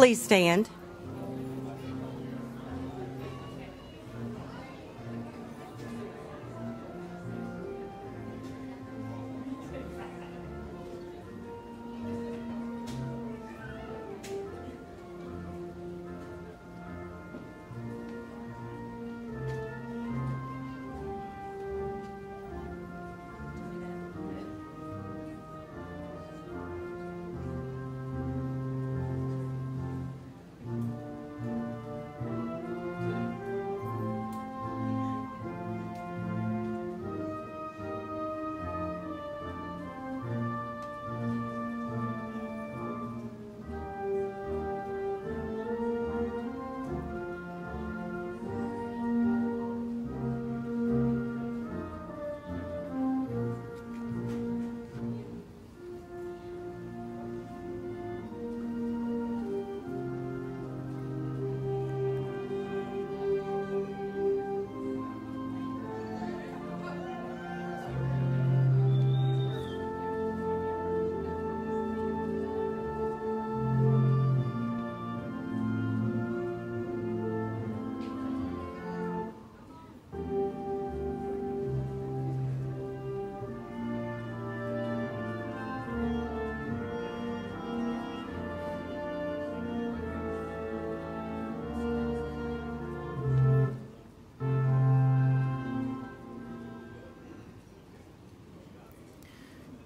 please stand?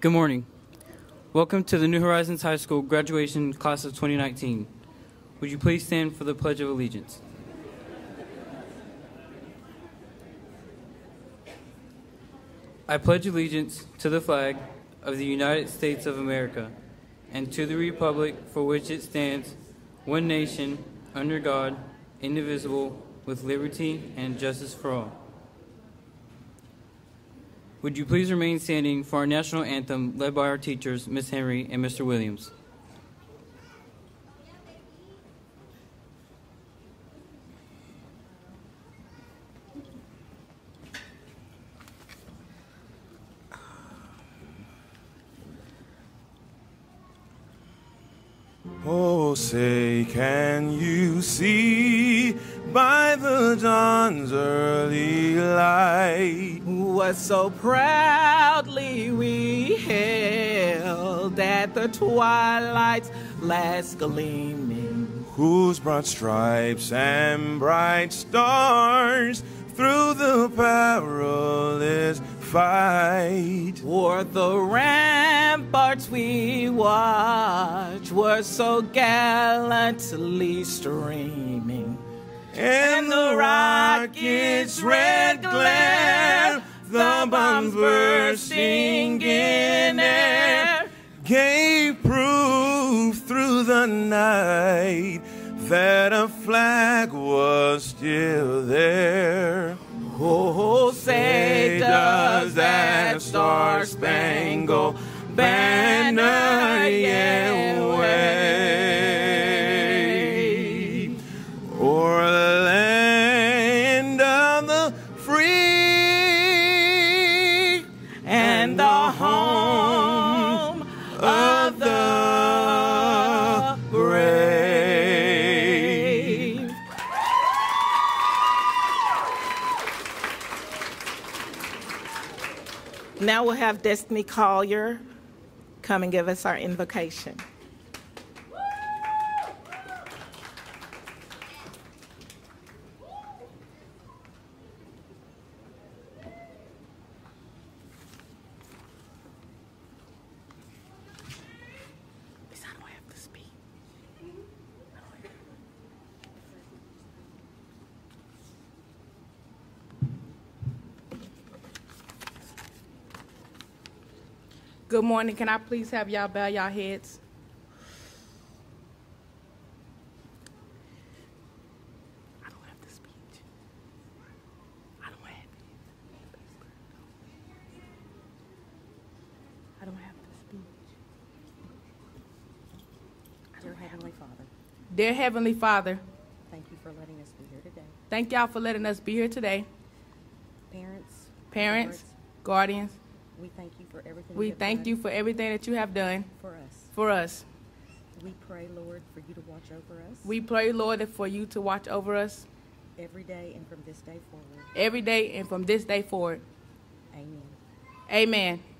Good morning. Welcome to the New Horizons High School graduation class of 2019. Would you please stand for the Pledge of Allegiance? I pledge allegiance to the flag of the United States of America and to the republic for which it stands, one nation, under God, indivisible, with liberty and justice for all. Would you please remain standing for our national anthem led by our teachers, Ms. Henry and Mr. Williams? Oh, say, can you see by the dawn's early light what so proudly we hailed at the twilight's last gleaming? whose broad stripes and bright stars through the perilous fight O'er the ramparts we watched were so gallantly streaming. and the rocket's red glare, the bombs bursting in air, gave proof through the night that a flag was still there. Oh, say does that star-spangled banner yet have Destiny Collier come and give us our invocation. Good morning. Can I please have y'all bow y'all heads? I don't have the speech. I don't have. I don't have the speech. Dear Heavenly Father, Dear Heavenly Father, thank you for letting us be here today. thank y'all for letting us be here today. Parents, Parents, guardians, we thank you for everything we thank done you for everything that you have done for us. for us. We pray, Lord, for you to watch over us We pray, Lord, for you to watch over us every day and from this day forward. every day and from this day forward. Amen. Amen.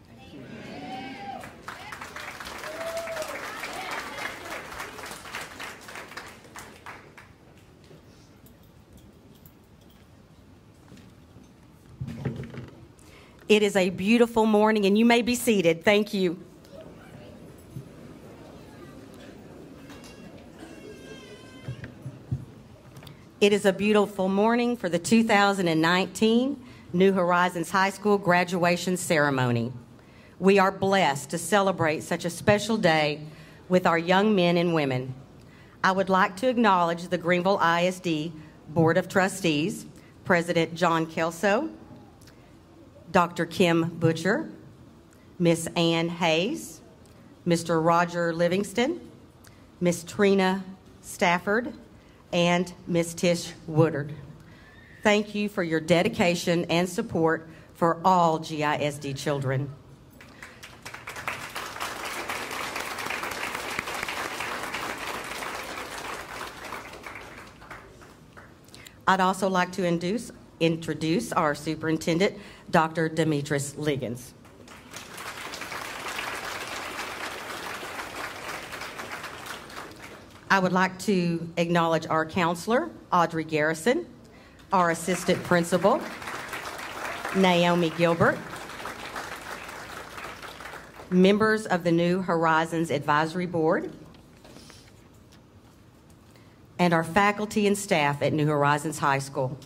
It is a beautiful morning, and you may be seated. Thank you. It is a beautiful morning for the 2019 New Horizons High School graduation ceremony. We are blessed to celebrate such a special day with our young men and women. I would like to acknowledge the Greenville ISD Board of Trustees, President John Kelso, Dr. Kim Butcher, Miss Ann Hayes, Mr. Roger Livingston, Miss Trina Stafford, and Miss Tish Woodard. Thank you for your dedication and support for all GISD children. I'd also like to induce, introduce our superintendent, Dr. Demetrus Liggins. I would like to acknowledge our counselor, Audrey Garrison, our assistant principal, Naomi Gilbert, members of the New Horizons Advisory Board, and our faculty and staff at New Horizons High School.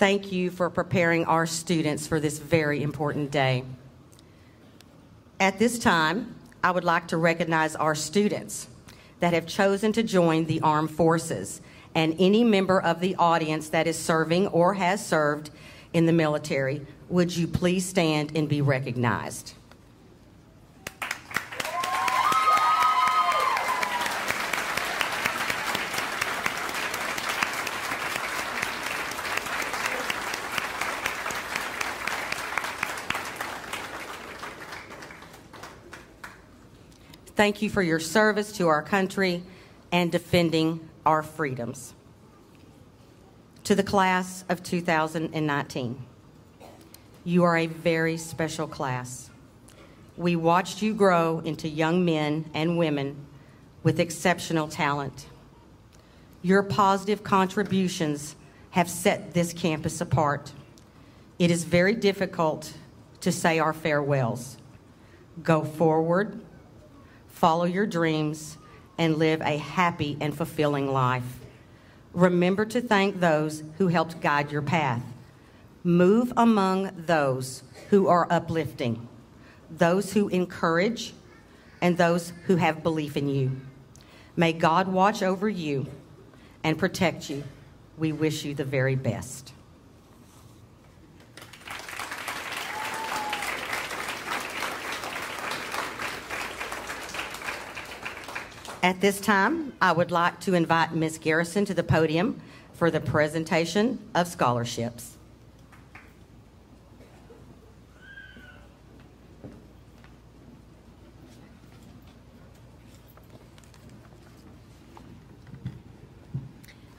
Thank you for preparing our students for this very important day. At this time, I would like to recognize our students that have chosen to join the armed forces and any member of the audience that is serving or has served in the military. Would you please stand and be recognized? Thank you for your service to our country and defending our freedoms. To the class of 2019, you are a very special class. We watched you grow into young men and women with exceptional talent. Your positive contributions have set this campus apart. It is very difficult to say our farewells. Go forward follow your dreams, and live a happy and fulfilling life. Remember to thank those who helped guide your path. Move among those who are uplifting, those who encourage, and those who have belief in you. May God watch over you and protect you. We wish you the very best. At this time, I would like to invite Ms. Garrison to the podium for the presentation of scholarships.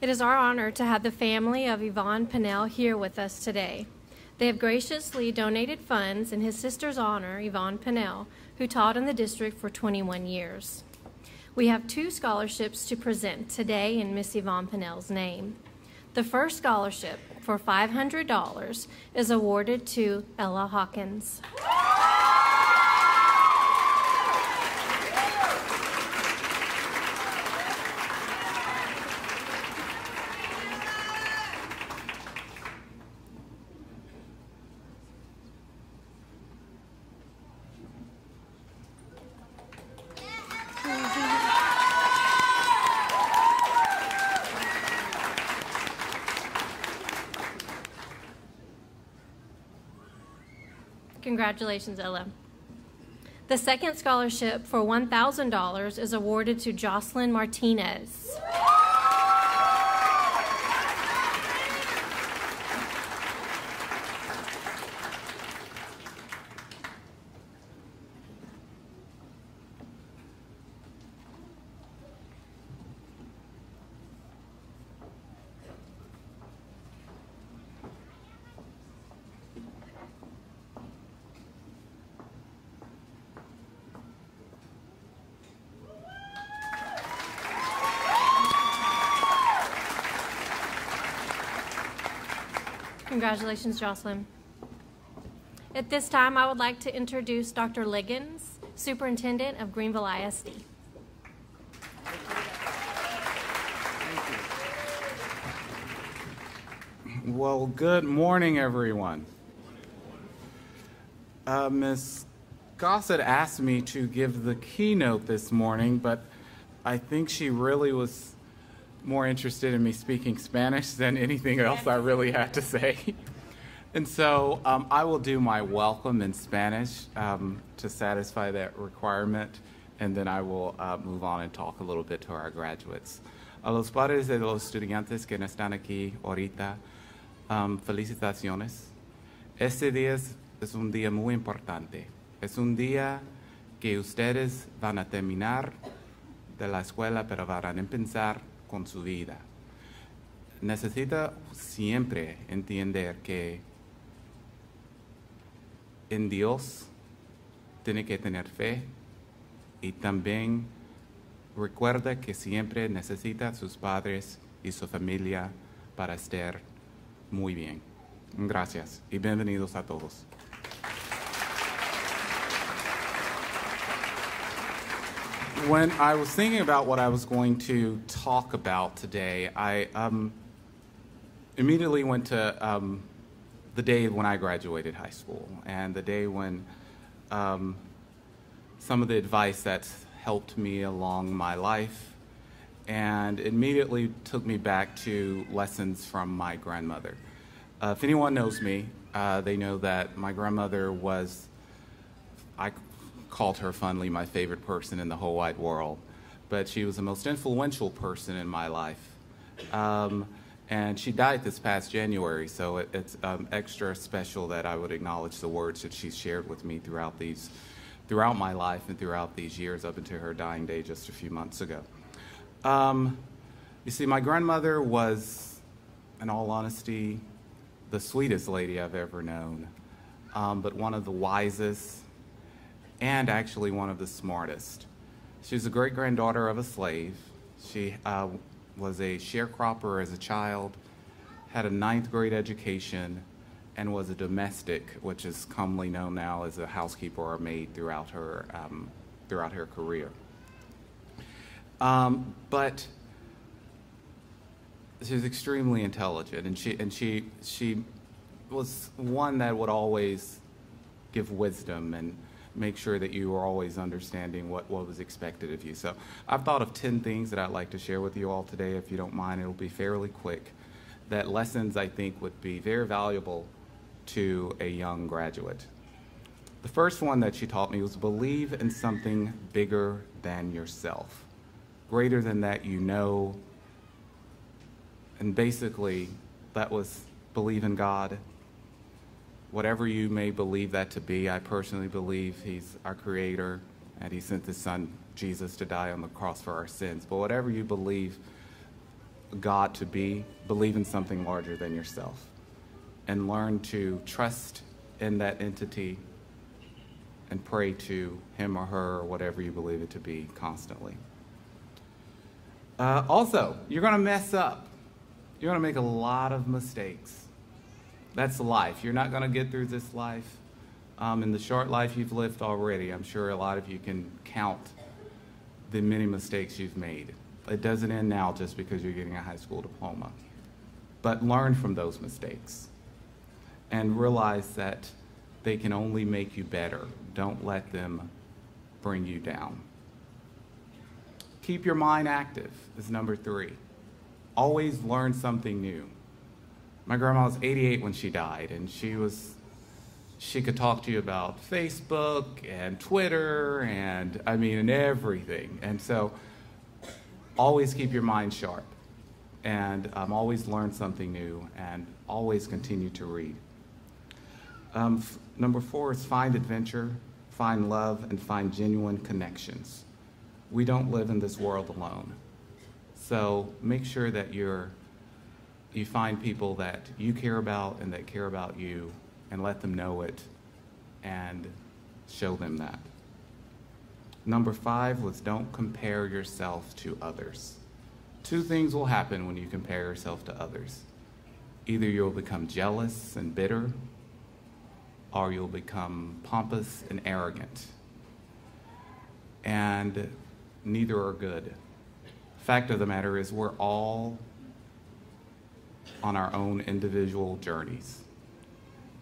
It is our honor to have the family of Yvonne Pinnell here with us today. They have graciously donated funds in his sister's honor, Yvonne Pinnell, who taught in the district for 21 years. We have two scholarships to present today in Miss Yvonne Pinnell's name. The first scholarship for $500 is awarded to Ella Hawkins. Congratulations, Ella. The second scholarship for $1,000 is awarded to Jocelyn Martinez. Congratulations, Jocelyn. At this time, I would like to introduce Dr. Liggins, Superintendent of Greenville ISD. Well, good morning, everyone. Uh, Ms. Gossett asked me to give the keynote this morning, but I think she really was more interested in me speaking Spanish than anything else I really had to say. and so um, I will do my welcome in Spanish um, to satisfy that requirement, and then I will uh, move on and talk a little bit to our graduates. A los padres de los estudiantes que no están aquí ahorita, um, felicitaciones. Este día es, es un día muy importante. Es un día que ustedes van a terminar de la escuela, pero van a empezar con su vida. Necesita siempre entender que en Dios tiene que tener fe y también recuerda que siempre necesita sus padres y su familia para estar muy bien. Gracias y bienvenidos a todos. When I was thinking about what I was going to talk about today, I um, immediately went to um, the day when I graduated high school and the day when um, some of the advice that's helped me along my life and immediately took me back to lessons from my grandmother. Uh, if anyone knows me, uh, they know that my grandmother was, I called her fondly my favorite person in the whole wide world, but she was the most influential person in my life. Um, and she died this past January, so it, it's um, extra special that I would acknowledge the words that she's shared with me throughout these, throughout my life and throughout these years up until her dying day just a few months ago. Um, you see, my grandmother was, in all honesty, the sweetest lady I've ever known, um, but one of the wisest and actually one of the smartest. She was a great granddaughter of a slave. She uh, was a sharecropper as a child, had a ninth grade education, and was a domestic, which is commonly known now as a housekeeper or maid throughout her, um, throughout her career. Um, but she was extremely intelligent, and she and she she was one that would always give wisdom and make sure that you are always understanding what, what was expected of you. So I've thought of 10 things that I'd like to share with you all today. If you don't mind, it'll be fairly quick. That lessons I think would be very valuable to a young graduate. The first one that she taught me was believe in something bigger than yourself, greater than that you know. And basically, that was believe in God, whatever you may believe that to be, I personally believe He's our Creator and He sent His Son Jesus to die on the cross for our sins. But whatever you believe God to be, believe in something larger than yourself and learn to trust in that entity and pray to Him or her or whatever you believe it to be constantly. Uh, also, you're going to mess up. You're going to make a lot of mistakes that's life. You're not going to get through this life um, in the short life you've lived already. I'm sure a lot of you can count the many mistakes you've made. It doesn't end now just because you're getting a high school diploma. But learn from those mistakes and realize that they can only make you better. Don't let them bring you down. Keep your mind active is number three. Always learn something new. My grandma was 88 when she died, and she was she could talk to you about Facebook and Twitter and I mean and everything. And so always keep your mind sharp and um, always learn something new and always continue to read. Um, number four is find adventure, find love, and find genuine connections. We don't live in this world alone. So make sure that you're you find people that you care about and that care about you and let them know it and show them that. Number five was don't compare yourself to others. Two things will happen when you compare yourself to others. Either you'll become jealous and bitter, or you'll become pompous and arrogant. And neither are good. Fact of the matter is, we're all on our own individual journeys.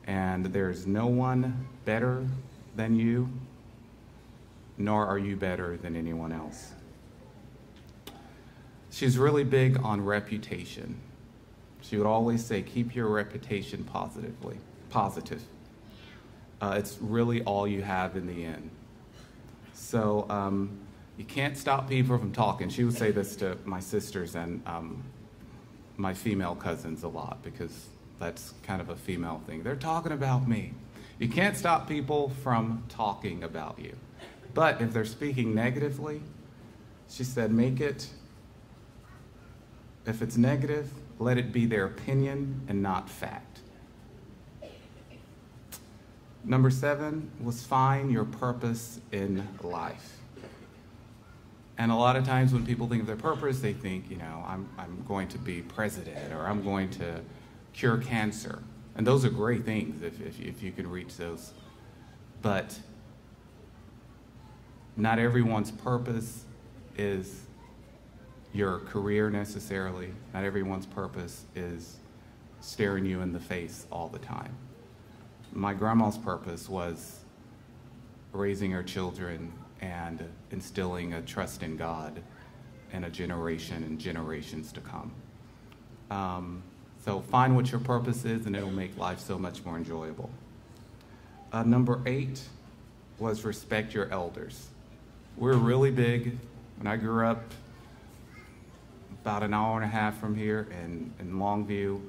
And there's no one better than you, nor are you better than anyone else. She's really big on reputation. She would always say, keep your reputation positively, positive. Uh, it's really all you have in the end. So um, you can't stop people from talking. She would say this to my sisters and um, my female cousins a lot because that's kind of a female thing. They're talking about me. You can't stop people from talking about you. But if they're speaking negatively, she said, make it, if it's negative, let it be their opinion and not fact. Number seven was find your purpose in life. And a lot of times when people think of their purpose, they think, you know, I'm, I'm going to be president or I'm going to cure cancer. And those are great things if, if, if you can reach those. But not everyone's purpose is your career necessarily. Not everyone's purpose is staring you in the face all the time. My grandma's purpose was raising her children and instilling a trust in God in a generation and generations to come. Um, so find what your purpose is, and it'll make life so much more enjoyable. Uh, number eight was respect your elders. We're really big. When I grew up, about an hour and a half from here in, in Longview,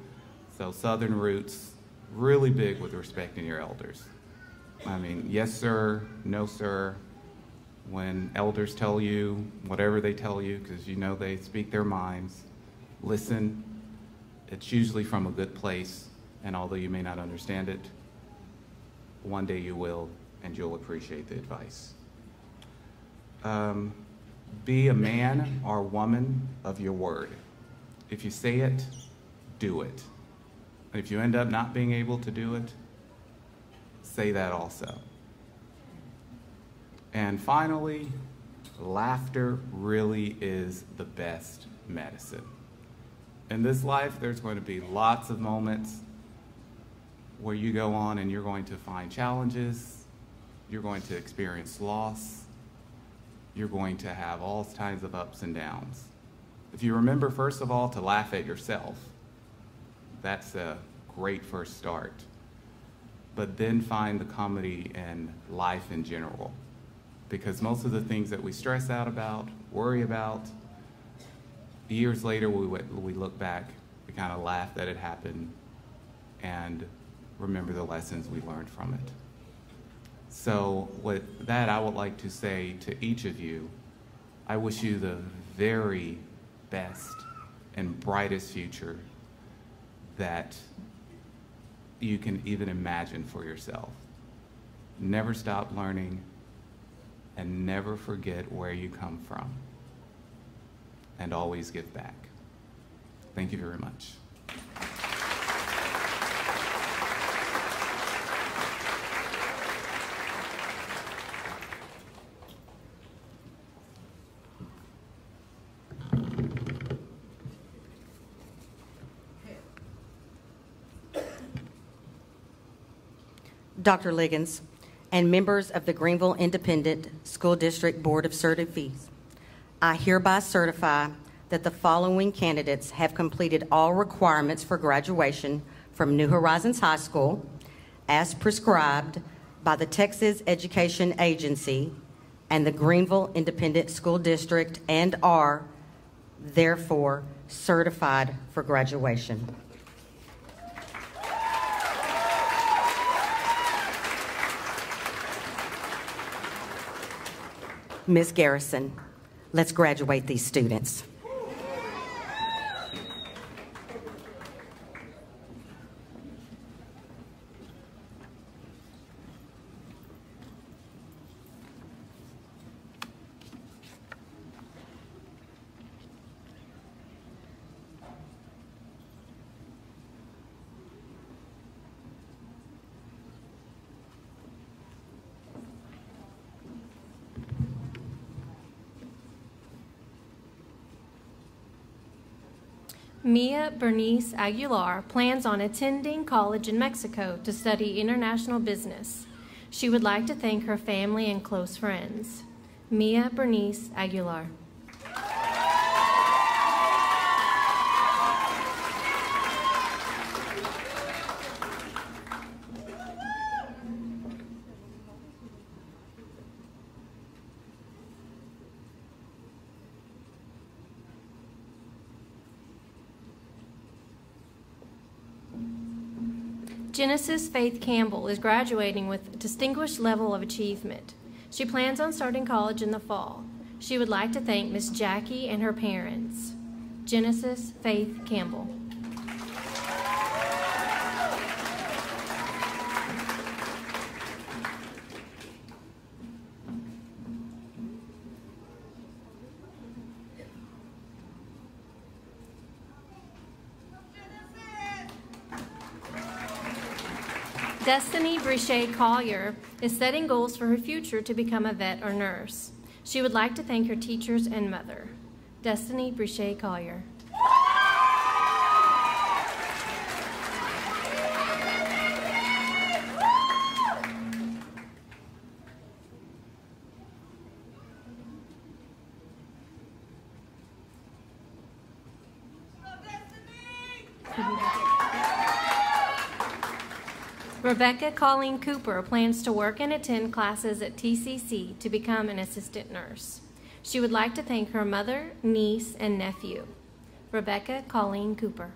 so Southern roots, really big with respecting your elders. I mean, yes, sir, no, sir. When elders tell you whatever they tell you, because you know they speak their minds, listen. It's usually from a good place, and although you may not understand it, one day you will, and you'll appreciate the advice. Um, be a man or woman of your word. If you say it, do it. And if you end up not being able to do it, say that also. And finally, laughter really is the best medicine. In this life, there's going to be lots of moments where you go on and you're going to find challenges, you're going to experience loss, you're going to have all kinds of ups and downs. If you remember, first of all, to laugh at yourself, that's a great first start. But then find the comedy in life in general. Because most of the things that we stress out about, worry about, years later we, we look back, we kind of laugh that it happened, and remember the lessons we learned from it. So, with that, I would like to say to each of you, I wish you the very best and brightest future that you can even imagine for yourself. Never stop learning and never forget where you come from. And always give back. Thank you very much. Dr. Liggins, and members of the Greenville Independent School District Board of Certifies, I hereby certify that the following candidates have completed all requirements for graduation from New Horizons High School as prescribed by the Texas Education Agency and the Greenville Independent School District and are therefore certified for graduation. Ms. Garrison, let's graduate these students. Mia Bernice Aguilar plans on attending college in Mexico to study international business. She would like to thank her family and close friends. Mia Bernice Aguilar. Genesis Faith Campbell is graduating with a distinguished level of achievement. She plans on starting college in the fall. She would like to thank Miss Jackie and her parents. Genesis Faith Campbell. Destiny Brichet Collier is setting goals for her future to become a vet or nurse. She would like to thank her teachers and mother. Destiny Brichet Collier. Rebecca Colleen Cooper plans to work and attend classes at TCC to become an assistant nurse. She would like to thank her mother, niece, and nephew. Rebecca Colleen Cooper.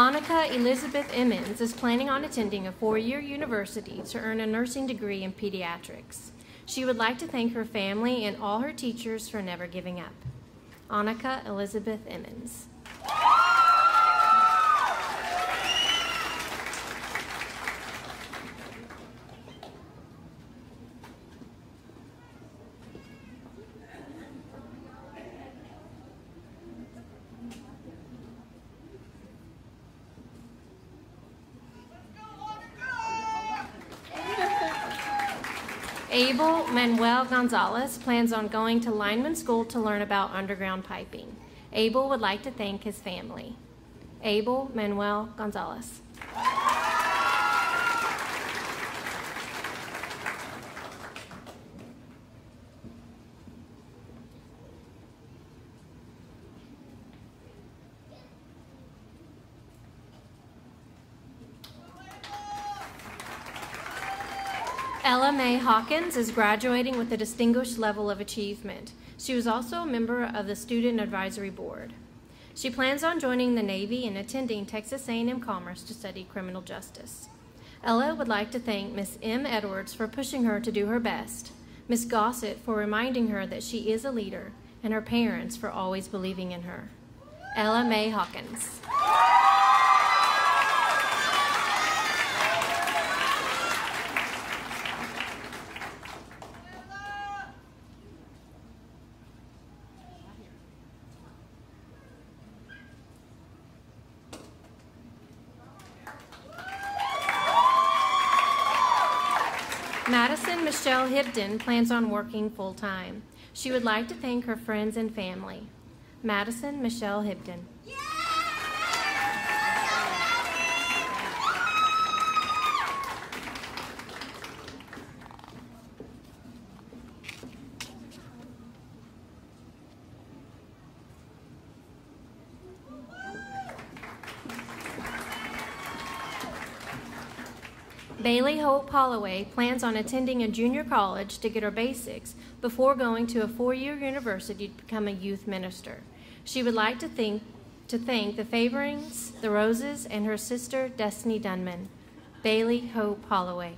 Annika Elizabeth Emmons is planning on attending a four year university to earn a nursing degree in pediatrics. She would like to thank her family and all her teachers for never giving up. Annika Elizabeth Emmons. Abel Manuel Gonzalez plans on going to lineman school to learn about underground piping. Abel would like to thank his family. Abel Manuel Gonzalez. Ella Mae Hawkins is graduating with a distinguished level of achievement. She was also a member of the Student Advisory Board. She plans on joining the Navy and attending Texas A&M Commerce to study criminal justice. Ella would like to thank Miss M. Edwards for pushing her to do her best, Miss Gossett for reminding her that she is a leader, and her parents for always believing in her. Ella Mae Hawkins. Madison Michelle Hibden plans on working full time. She would like to thank her friends and family. Madison Michelle Hibden. Bailey Hope Holloway plans on attending a junior college to get her basics before going to a four-year university to become a youth minister. She would like to think to thank the Favorings, the Roses, and her sister Destiny Dunman. Bailey Hope Holloway.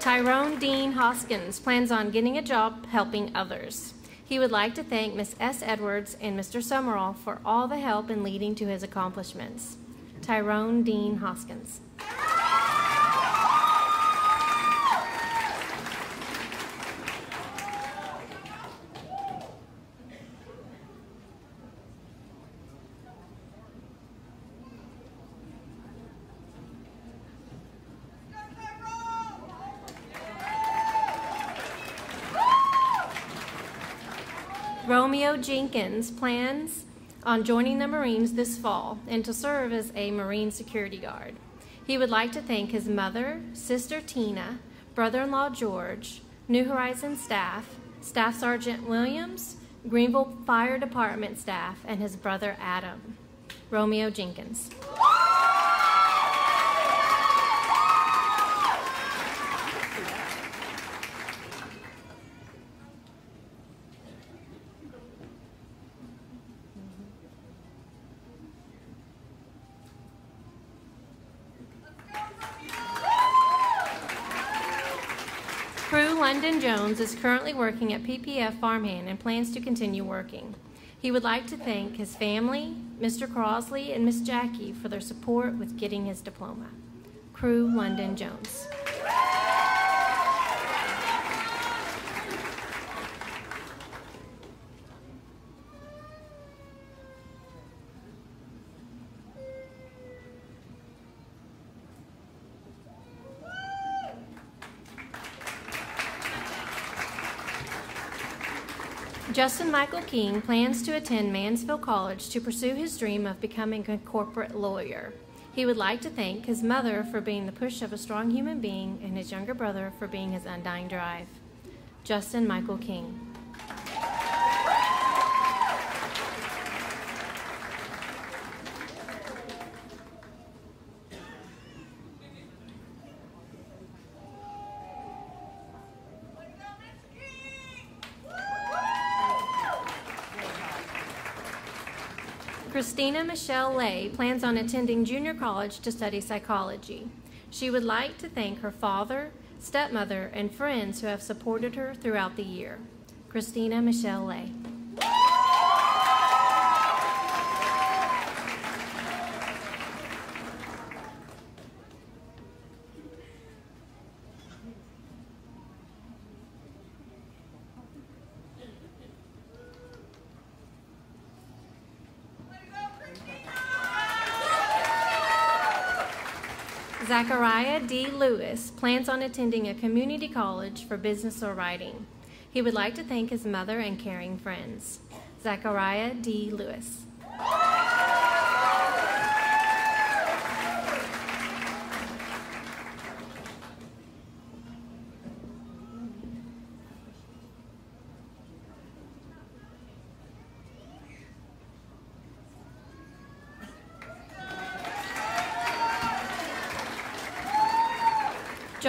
Tyrone Dean Hoskins plans on getting a job helping others. He would like to thank Miss S. Edwards and Mr. Summerall for all the help in leading to his accomplishments. Tyrone Dean Hoskins. Romeo Jenkins plans on joining the Marines this fall and to serve as a Marine security guard. He would like to thank his mother, sister Tina, brother in law George, New Horizons staff, Staff Sergeant Williams, Greenville Fire Department staff, and his brother Adam. Romeo Jenkins. Crew London Jones is currently working at PPF Farmhand and plans to continue working. He would like to thank his family, Mr. Crosley, and Miss Jackie for their support with getting his diploma. Crew London Jones. Justin Michael King plans to attend Mansfield College to pursue his dream of becoming a corporate lawyer. He would like to thank his mother for being the push of a strong human being and his younger brother for being his undying drive. Justin Michael King. Christina Michelle Lay plans on attending junior college to study psychology. She would like to thank her father, stepmother, and friends who have supported her throughout the year. Christina Michelle Lay. Zachariah D. Lewis plans on attending a community college for business or writing. He would like to thank his mother and caring friends. Zachariah D. Lewis.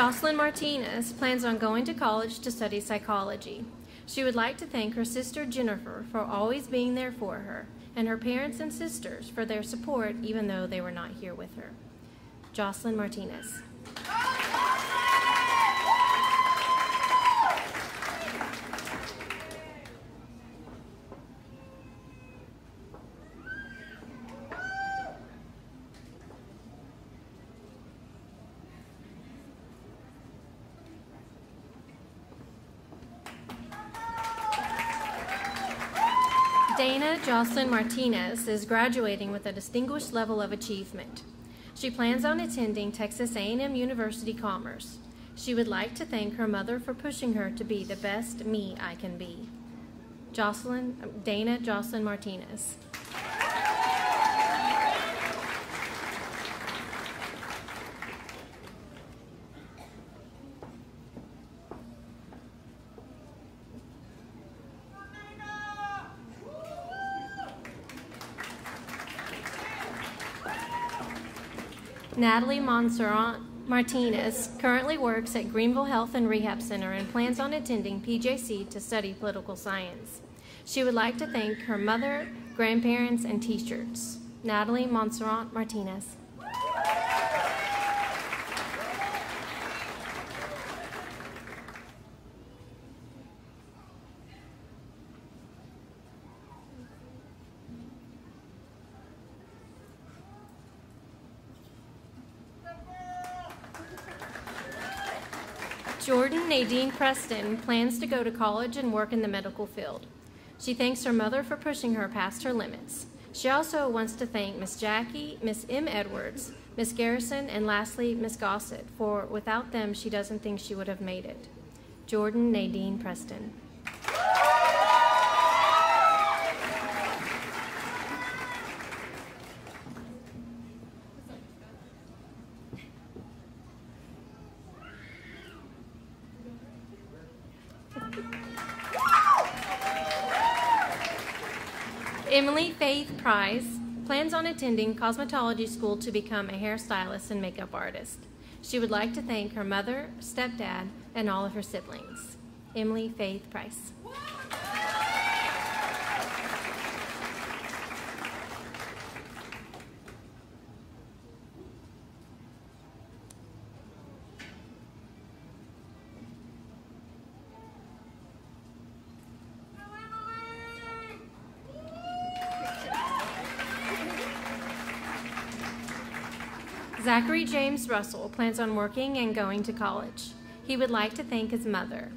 Jocelyn Martinez plans on going to college to study psychology. She would like to thank her sister Jennifer for always being there for her, and her parents and sisters for their support even though they were not here with her. Jocelyn Martinez. Dana Jocelyn Martinez is graduating with a distinguished level of achievement. She plans on attending Texas A&M University Commerce. She would like to thank her mother for pushing her to be the best me I can be. Jocelyn Dana Jocelyn Martinez. Natalie Montserrat Martinez currently works at Greenville Health and Rehab Center and plans on attending PJC to study political science. She would like to thank her mother, grandparents, and teachers. Natalie Montserrat Martinez. Jordan Nadine Preston plans to go to college and work in the medical field. She thanks her mother for pushing her past her limits. She also wants to thank Miss Jackie, Miss M. Edwards, Miss Garrison, and lastly, Miss Gossett, for without them, she doesn't think she would have made it. Jordan Nadine Preston. Plans on attending cosmetology school to become a hairstylist and makeup artist. She would like to thank her mother, stepdad, and all of her siblings. Emily Faith Price. James Russell plans on working and going to college. He would like to thank his mother,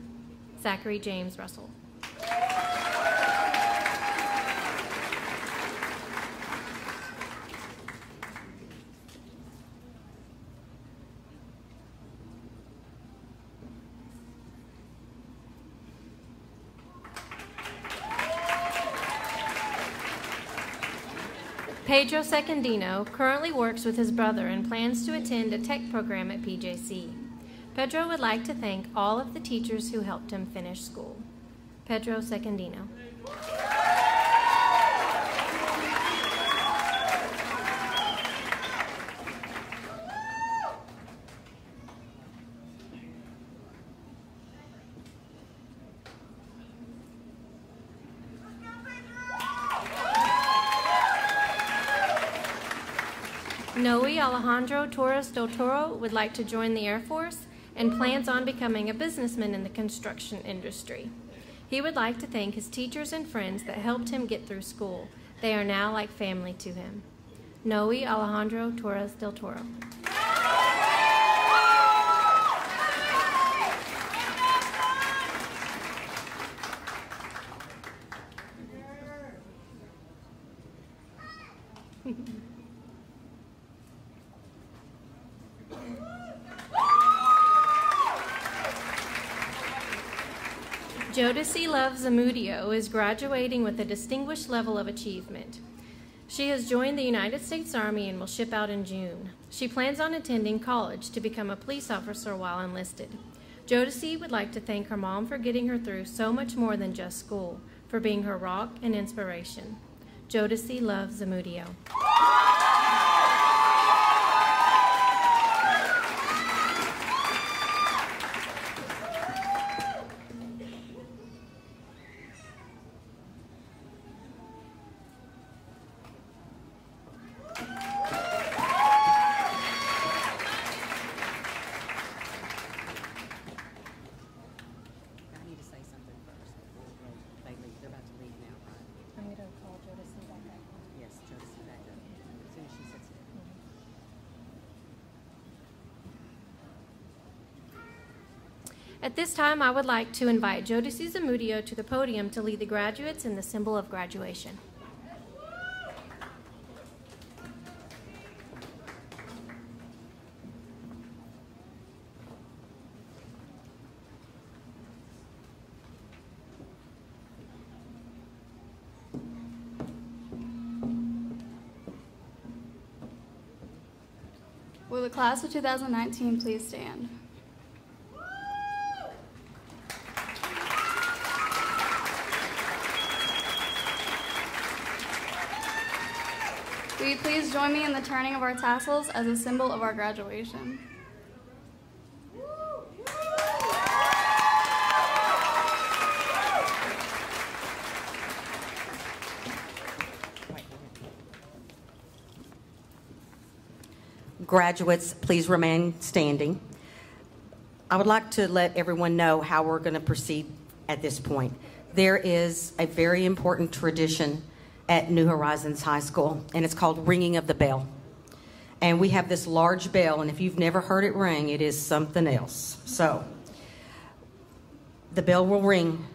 Zachary James Russell. Pedro Secondino currently works with his brother and plans to attend a tech program at PJC. Pedro would like to thank all of the teachers who helped him finish school. Pedro Secondino. Noe Alejandro Torres del Toro would like to join the Air Force and plans on becoming a businessman in the construction industry. He would like to thank his teachers and friends that helped him get through school. They are now like family to him. Noe Alejandro Torres del Toro. Jodeci Love Zamudio is graduating with a distinguished level of achievement. She has joined the United States Army and will ship out in June. She plans on attending college to become a police officer while enlisted. Jodeci would like to thank her mom for getting her through so much more than just school, for being her rock and inspiration. Jodeci Love Zamudio. I need to say something first before they leave. They're about to leave now, right? I'm going to call Jodeci back up. Yes, Jodeci back up. As soon as she sits down. At this time, I would like to invite Jodeci Zamudio to the podium to lead the graduates in the symbol of graduation. Will the class of 2019 please stand? Please join me in the turning of our tassels as a symbol of our graduation? Graduates, please remain standing. I would like to let everyone know how we're going to proceed at this point. There is a very important tradition at New Horizons High School, and it's called ringing of the bell. And we have this large bell, and if you've never heard it ring, it is something else. So, the bell will ring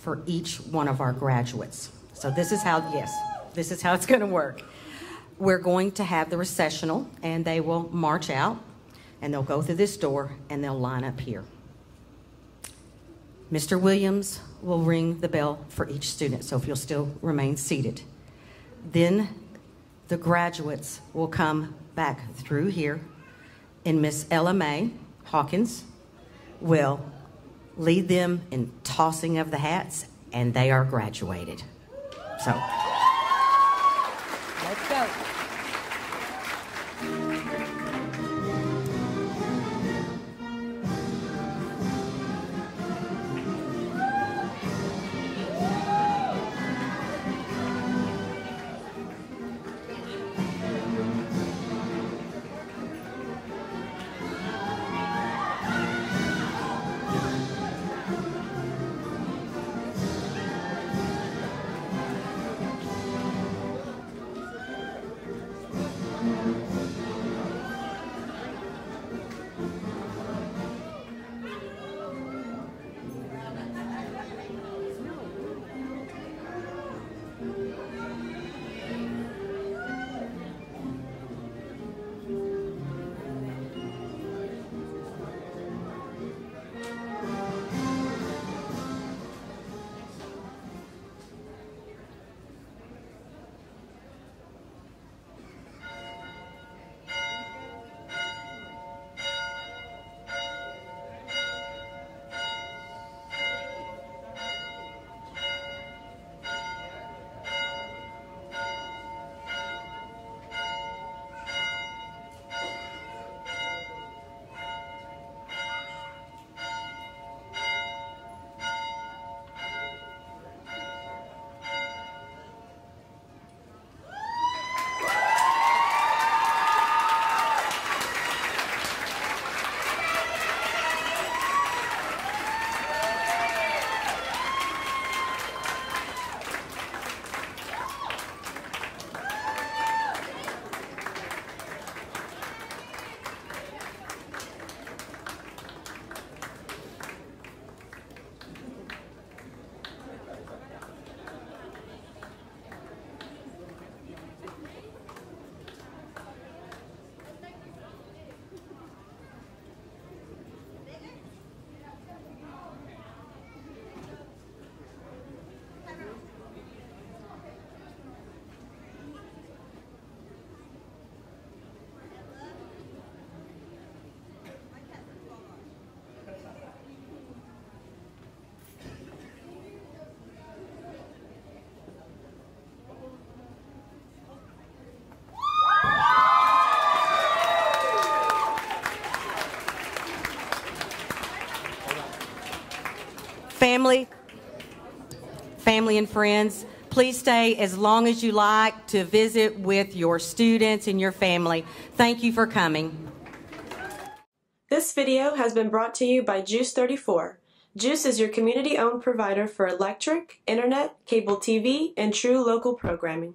for each one of our graduates. So this is how, yes, this is how it's going to work. We're going to have the recessional, and they will march out, and they'll go through this door, and they'll line up here. Mr. Williams will ring the bell for each student, so if you'll still remain seated. Then the graduates will come back through here, and Miss Ella Mae Hawkins will lead them in tossing of the hats, and they are graduated. So, let's go. Family, family and friends, please stay as long as you like to visit with your students and your family. Thank you for coming. This video has been brought to you by GEUS 34. GEUS is your community owned provider for electric, internet, cable TV, and true local programming.